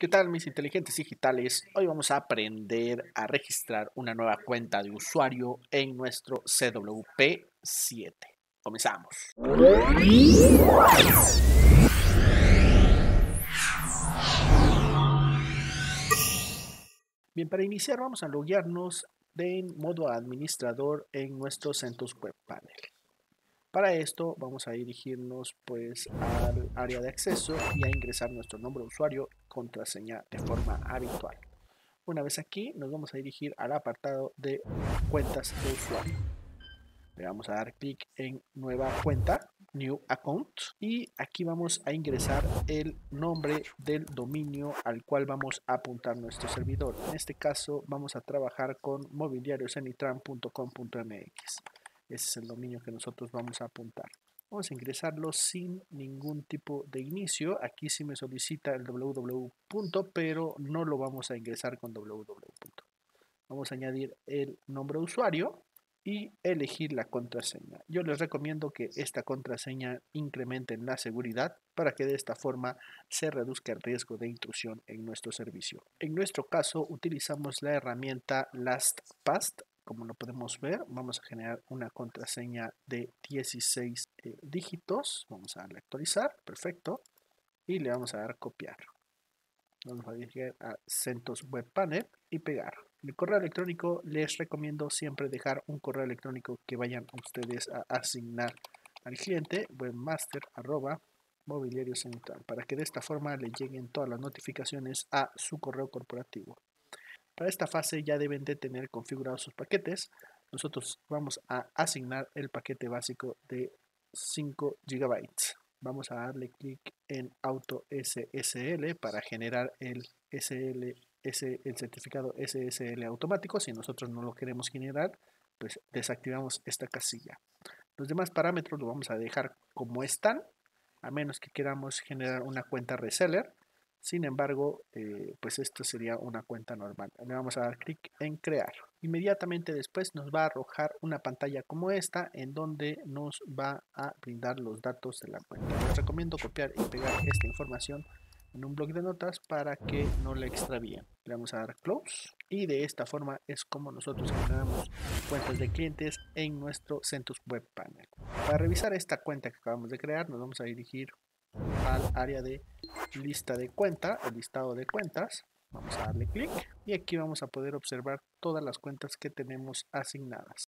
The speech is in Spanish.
¿Qué tal mis inteligentes digitales? Hoy vamos a aprender a registrar una nueva cuenta de usuario en nuestro CWP7. Comenzamos. Bien, para iniciar vamos a loguearnos en modo administrador en nuestro CentOS Web Panel. Para esto vamos a dirigirnos pues al área de acceso y a ingresar nuestro nombre de usuario contraseña de forma habitual. Una vez aquí nos vamos a dirigir al apartado de cuentas de usuario. Le vamos a dar clic en nueva cuenta, new account y aquí vamos a ingresar el nombre del dominio al cual vamos a apuntar nuestro servidor. En este caso vamos a trabajar con mobiliariocenitran.com.mx. Ese es el dominio que nosotros vamos a apuntar. Vamos a ingresarlo sin ningún tipo de inicio. Aquí sí me solicita el www. pero no lo vamos a ingresar con www. Vamos a añadir el nombre de usuario y elegir la contraseña. Yo les recomiendo que esta contraseña incrementen la seguridad para que de esta forma se reduzca el riesgo de intrusión en nuestro servicio. En nuestro caso utilizamos la herramienta LastPass como lo podemos ver, vamos a generar una contraseña de 16 eh, dígitos. Vamos a darle actualizar, perfecto. Y le vamos a dar copiar. Vamos a dirigir a CentOS Web Panel y pegar. El correo electrónico les recomiendo siempre dejar un correo electrónico que vayan ustedes a asignar al cliente, webmaster mobiliario central, para que de esta forma le lleguen todas las notificaciones a su correo corporativo. Para esta fase ya deben de tener configurados sus paquetes. Nosotros vamos a asignar el paquete básico de 5 GB. Vamos a darle clic en Auto SSL para generar el, el certificado SSL automático. Si nosotros no lo queremos generar, pues desactivamos esta casilla. Los demás parámetros lo vamos a dejar como están, a menos que queramos generar una cuenta reseller. Sin embargo, eh, pues esto sería una cuenta normal. Le vamos a dar clic en crear. Inmediatamente después nos va a arrojar una pantalla como esta en donde nos va a brindar los datos de la cuenta. Les recomiendo copiar y pegar esta información en un blog de notas para que no la extravíen. Le vamos a dar close y de esta forma es como nosotros generamos cuentas de clientes en nuestro CentOS Web Panel. Para revisar esta cuenta que acabamos de crear nos vamos a dirigir al área de lista de cuenta, el listado de cuentas. Vamos a darle clic y aquí vamos a poder observar todas las cuentas que tenemos asignadas.